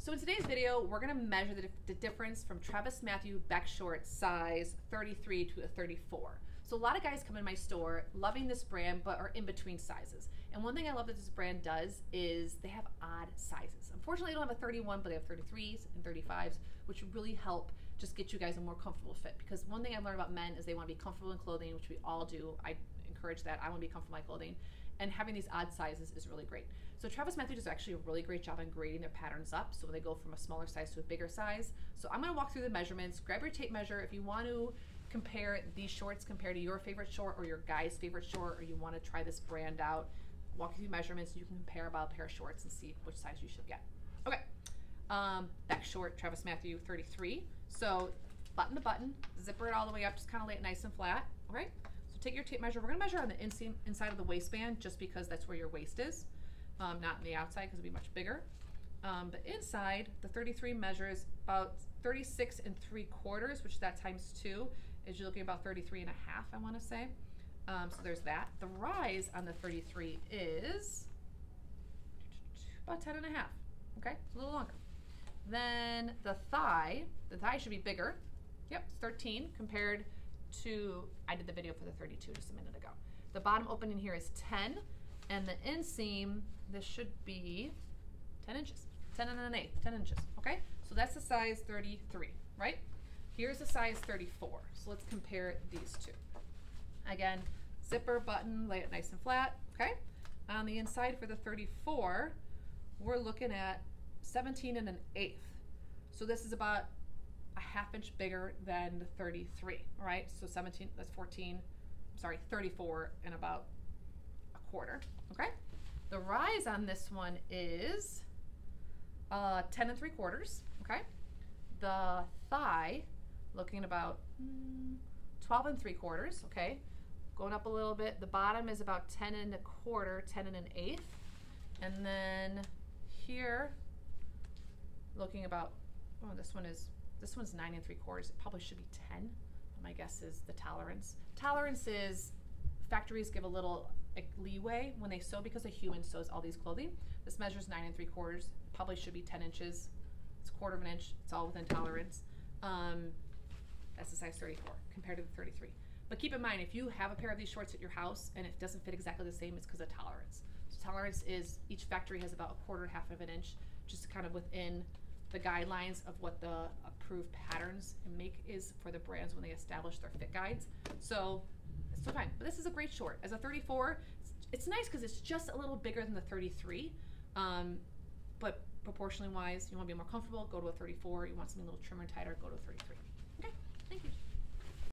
So in today's video, we're gonna measure the, the difference from TravisMathew Beck short size 33 to a 34. So a lot of guys come in my store loving this brand, but are in between sizes. And one thing I love that this brand does is they have odd sizes. Unfortunately, they don't have a 31, but they have 33s and 35s, which really help just get you guys a more comfortable fit. Because one thing I've learned about men is they want to be comfortable in clothing, which we all do. I encourage that. I want to be comfortable in my clothing. And having these odd sizes is really great. So TravisMathew does actually a really great job on grading their patterns up. So when they go from a smaller size to a bigger size. So I'm going to walk through the measurements. Grab your tape measure if you want to compare these shorts compared to your favorite short or your guy's favorite short, or you want to try this brand out. Walk through measurements. You can compare about a pair of shorts and see which size you should get. Okay. Um, Beck short, TravisMathew 33. So button to button, zipper it all the way up, just kind of lay it nice and flat. All right. Take your tape measure. We're gonna measure on the inseam, inside of the waistband just because that's where your waist is, um, not in the outside because it'll be much bigger. Um, but inside, the 33 measures about 36 and three quarters, which that times two is you're looking about 33 and a half, I want to say. Um, so there's that. The rise on the 33 is about 10 and a half. Okay, it's a little longer. Then the thigh, the thigh should be bigger. Yep, 13 compared to, I did the video for the 32 just a minute ago. The bottom opening here is 10, and the inseam, this should be 10 inches, 10 and an eighth, 10 inches, okay? So that's the size 33, right? Here's the size 34, so let's compare these two. Again, zipper, button, lay it nice and flat, okay? On the inside for the 34, we're looking at 17 and an eighth. So this is about a half inch bigger than the 33, right? So 17, that's 14, sorry, 34 and about a quarter, okay? The rise on this one is uh, 10 and 3 quarters, okay? The thigh, looking about mm, 12 and 3 quarters, okay? Going up a little bit. The bottom is about 10 and a quarter, 10 and an eighth. And then here, looking about, oh, this one is, this one's 9 and 3 quarters. It probably should be 10. My guess is the tolerance. Tolerance is factories give a little leeway when they sew because a human sews all these clothing. This measures 9 and 3 quarters. Probably should be 10 inches. It's a quarter of an inch. It's all within tolerance. Um, that's the size 34 compared to the 33. But keep in mind, if you have a pair of these shorts at your house and it doesn't fit exactly the same, it's because of tolerance. So tolerance is each factory has about a quarter, half of an inch, just kind of within the guidelines of what the approved patterns and make is for the brands when they establish their fit guides. So it's still fine. But this is a great short. As a 34, it's, nice because it's just a little bigger than the 33. Um, but proportionally wise, you want to be more comfortable, go to a 34. You want something a little trimmer and tighter, go to a 33.